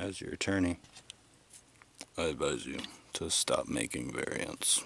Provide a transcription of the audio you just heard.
as your attorney, I advise you to stop making variants.